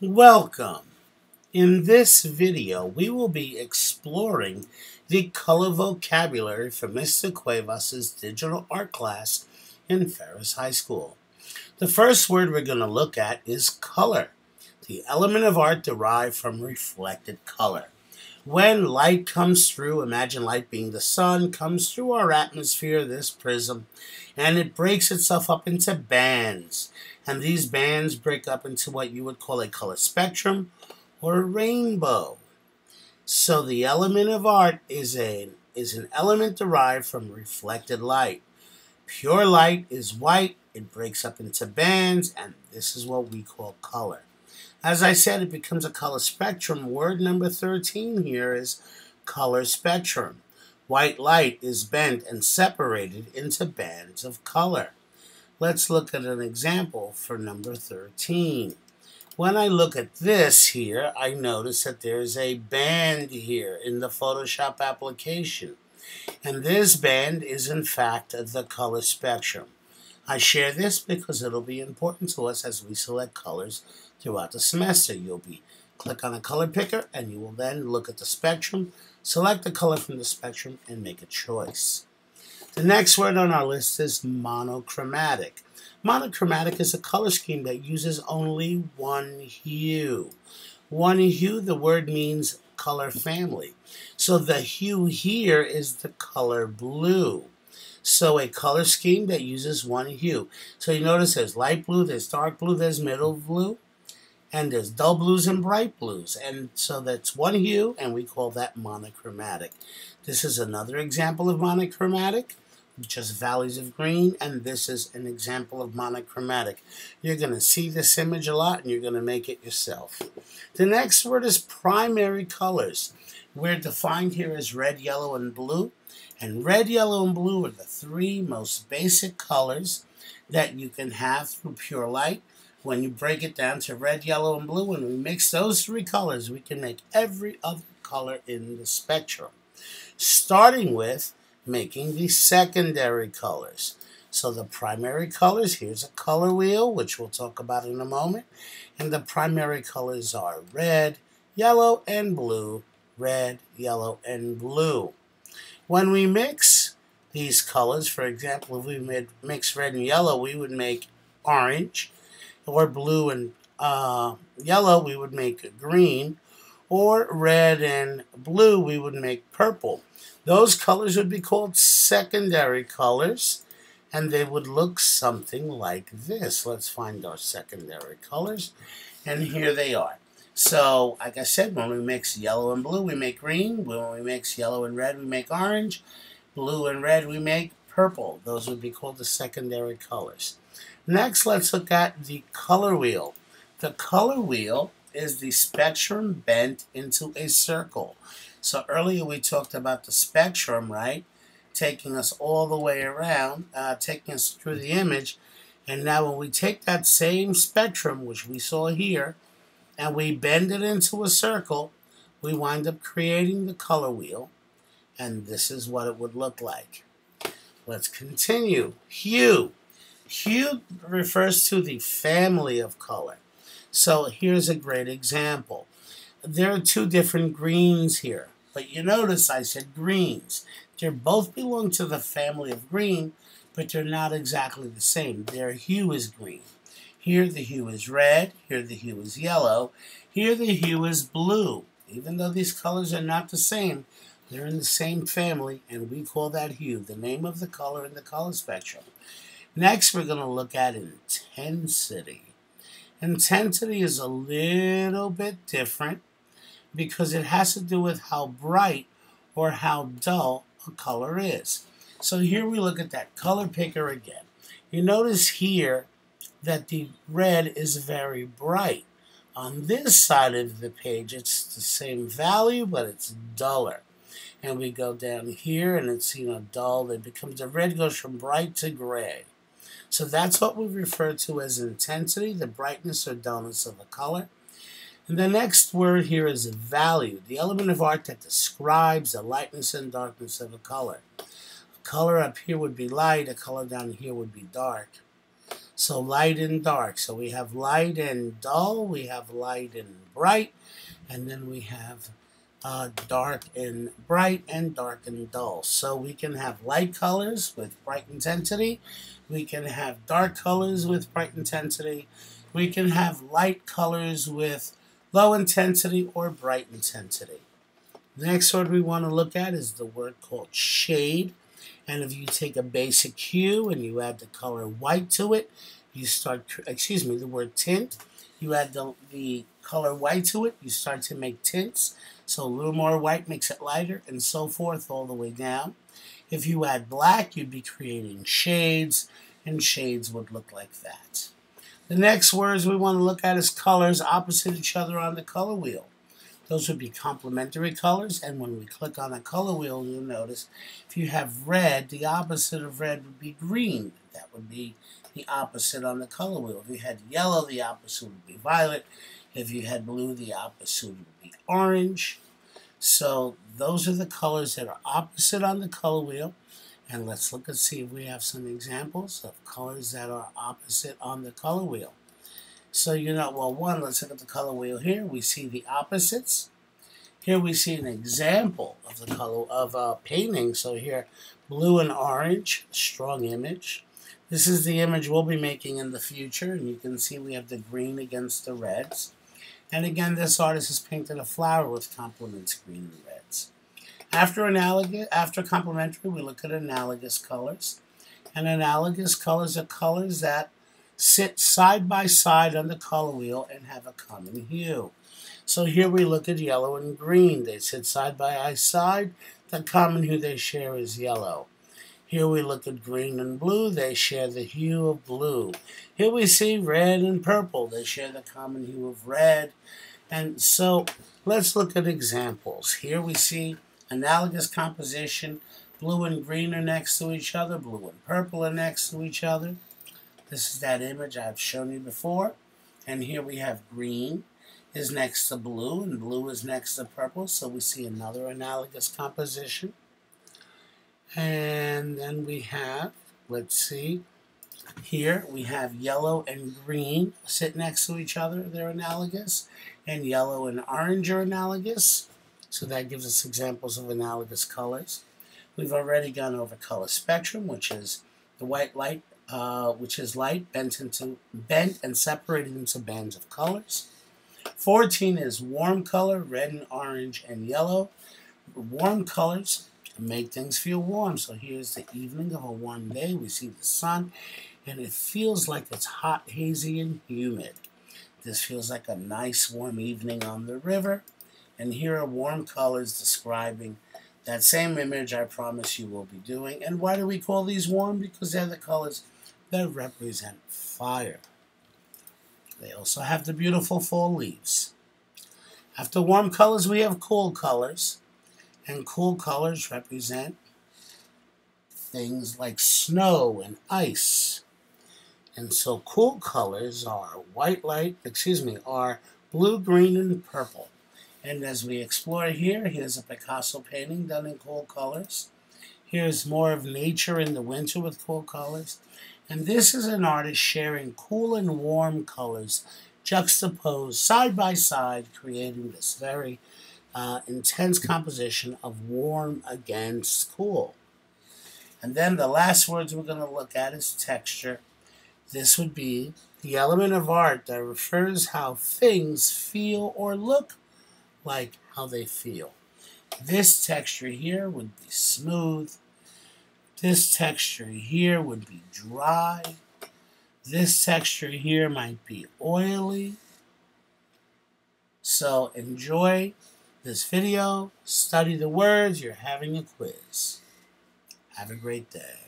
Welcome. In this video, we will be exploring the color vocabulary for Mr. Cuevas' digital art class in Ferris High School. The first word we're going to look at is color, the element of art derived from reflected color. When light comes through, imagine light being the sun, comes through our atmosphere, this prism, and it breaks itself up into bands. And these bands break up into what you would call a color spectrum or a rainbow. So the element of art is, a, is an element derived from reflected light. Pure light is white, it breaks up into bands, and this is what we call color. As I said, it becomes a color spectrum. Word number 13 here is color spectrum. White light is bent and separated into bands of color. Let's look at an example for number 13. When I look at this here, I notice that there's a band here in the Photoshop application. And this band is in fact the color spectrum. I share this because it'll be important to us as we select colors throughout the semester. You'll be click on a color picker and you will then look at the spectrum, select the color from the spectrum and make a choice. The next word on our list is monochromatic. Monochromatic is a color scheme that uses only one hue. One hue, the word means color family. So the hue here is the color blue. So a color scheme that uses one hue. So you notice there's light blue, there's dark blue, there's middle blue, and there's dull blues and bright blues. And so that's one hue, and we call that monochromatic. This is another example of monochromatic just values of green, and this is an example of monochromatic. You're going to see this image a lot, and you're going to make it yourself. The next word is primary colors. We're defined here as red, yellow, and blue. And red, yellow, and blue are the three most basic colors that you can have through pure light. When you break it down to red, yellow, and blue, when we mix those three colors, we can make every other color in the spectrum. Starting with making the secondary colors. So the primary colors, here's a color wheel, which we'll talk about in a moment. And the primary colors are red, yellow, and blue. Red, yellow, and blue. When we mix these colors, for example, if we mix red and yellow, we would make orange. Or blue and uh, yellow, we would make green. Or red and blue, we would make purple. Those colors would be called secondary colors, and they would look something like this. Let's find our secondary colors, and here they are. So, like I said, when we mix yellow and blue, we make green. When we mix yellow and red, we make orange. Blue and red, we make purple. Those would be called the secondary colors. Next, let's look at the color wheel. The color wheel is the spectrum bent into a circle. So earlier we talked about the spectrum, right? Taking us all the way around, uh, taking us through the image. And now when we take that same spectrum, which we saw here, and we bend it into a circle, we wind up creating the color wheel. And this is what it would look like. Let's continue. Hue. Hue refers to the family of color. So here's a great example there are two different greens here. But you notice I said greens. They both belong to the family of green, but they're not exactly the same. Their hue is green. Here the hue is red, here the hue is yellow, here the hue is blue. Even though these colors are not the same, they're in the same family, and we call that hue, the name of the color in the color spectrum. Next, we're going to look at intensity. Intensity is a little bit different because it has to do with how bright or how dull a color is. So here we look at that color picker again. You notice here that the red is very bright. On this side of the page, it's the same value, but it's duller. And we go down here, and it's, you know, dull. It becomes, the red goes from bright to gray. So that's what we refer to as intensity, the brightness or dullness of a color. And the next word here is value, the element of art that describes the lightness and darkness of a color. A color up here would be light, a color down here would be dark. So light and dark. So we have light and dull, we have light and bright, and then we have uh, dark and bright and dark and dull. So we can have light colors with bright intensity. We can have dark colors with bright intensity. We can have light colors with low intensity or bright intensity. The next word we want to look at is the word called shade. And if you take a basic hue and you add the color white to it, you start, excuse me, the word tint, you add the, the color white to it, you start to make tints. So a little more white makes it lighter and so forth all the way down. If you add black, you'd be creating shades, and shades would look like that. The next words we want to look at is colors opposite each other on the color wheel. Those would be complementary colors, and when we click on the color wheel, you'll notice if you have red, the opposite of red would be green. That would be the opposite on the color wheel. If you had yellow, the opposite would be violet. If you had blue, the opposite would be orange. So those are the colors that are opposite on the color wheel. And let's look and see if we have some examples of colors that are opposite on the color wheel. So you know, well, one, let's look at the color wheel here. We see the opposites. Here we see an example of the color of a painting. So here, blue and orange, strong image. This is the image we'll be making in the future, and you can see we have the green against the reds. And again, this artist has painted a flower with complements green and reds. After analogous, after complementary, we look at analogous colors. And analogous colors are colors that sit side by side on the color wheel and have a common hue. So here we look at yellow and green. They sit side by side. The common hue they share is yellow. Here we look at green and blue. They share the hue of blue. Here we see red and purple. They share the common hue of red. And so let's look at examples. Here we see analogous composition. Blue and green are next to each other. Blue and purple are next to each other. This is that image I've shown you before. And here we have green is next to blue, and blue is next to purple. So we see another analogous composition. And then we have, let's see, here we have yellow and green sit next to each other. They're analogous. And yellow and orange are analogous. So that gives us examples of analogous colors. We've already gone over color spectrum, which is the white light uh, which is light, bent into bent and separated into bands of colors. 14 is warm color, red and orange and yellow. Warm colors make things feel warm. So here's the evening of a warm day. We see the sun, and it feels like it's hot, hazy, and humid. This feels like a nice warm evening on the river. And here are warm colors describing that same image I promise you will be doing. And why do we call these warm? Because they're the colors that represent fire. They also have the beautiful fall leaves. After warm colors, we have cool colors. And cool colors represent things like snow and ice. And so cool colors are white light, excuse me, are blue, green, and purple. And as we explore here, here's a Picasso painting done in cool colors. Here's more of nature in the winter with cool colors. And this is an artist sharing cool and warm colors juxtaposed side by side, creating this very uh, intense composition of warm against cool. And then the last words we're going to look at is texture. This would be the element of art that refers how things feel or look like how they feel. This texture here would be smooth, this texture here would be dry. This texture here might be oily. So enjoy this video, study the words, you're having a quiz. Have a great day.